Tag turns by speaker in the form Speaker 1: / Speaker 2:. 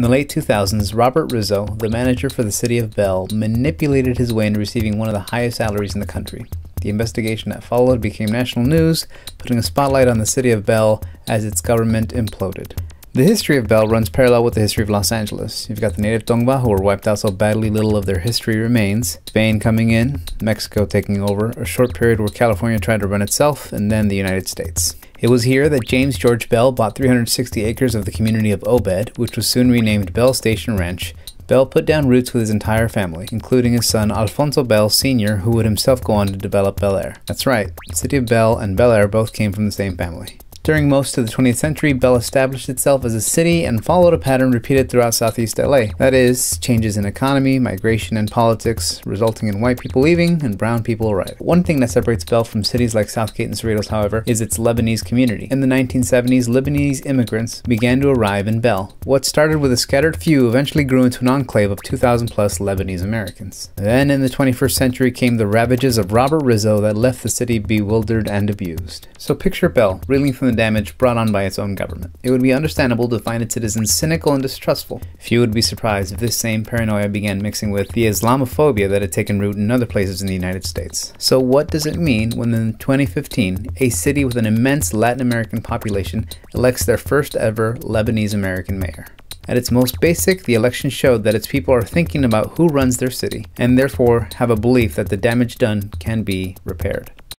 Speaker 1: In the late 2000s, Robert Rizzo, the manager for the city of Bell, manipulated his way into receiving one of the highest salaries in the country. The investigation that followed became national news, putting a spotlight on the city of Bell as its government imploded. The history of Bell runs parallel with the history of Los Angeles. You've got the native Tongva who were wiped out so badly little of their history remains, Spain coming in, Mexico taking over, a short period where California tried to run itself, and then the United States. It was here that James George Bell bought 360 acres of the community of Obed, which was soon renamed Bell Station Ranch. Bell put down roots with his entire family, including his son Alphonzo Bell Sr., who would himself go on to develop Bel Air. That's right, the city of Bell and Bel Air both came from the same family. During most of the 20th century, Bell established itself as a city and followed a pattern repeated throughout Southeast LA. That is, changes in economy, migration, and politics, resulting in white people leaving and brown people arriving. One thing that separates Bell from cities like Southgate and Cerritos, however, is its Lebanese community. In the 1970s, Lebanese immigrants began to arrive in Bell. What started with a scattered few eventually grew into an enclave of 2,000 plus Lebanese Americans. Then, in the 21st century, came the ravages of Robert Rizzo that left the city bewildered and abused. So picture Bell, reeling from the damage brought on by its own government. It would be understandable to find its citizens cynical and distrustful. Few would be surprised if this same paranoia began mixing with the Islamophobia that had taken root in other places in the United States. So, what does it mean when in 2015, a city with an immense Latin American population elects their first ever Lebanese American mayor? At its most basic, the election showed that its people are thinking about who runs their city, and therefore have a belief that the damage done can be repaired.